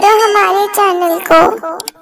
करो हमारे चैनल को।